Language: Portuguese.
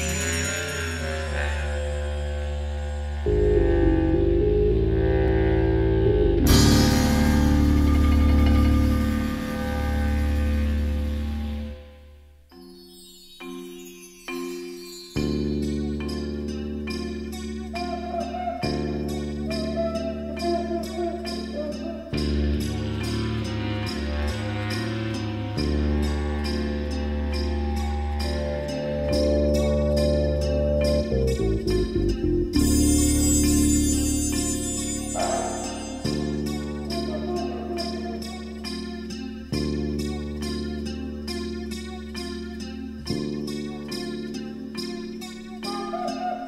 Música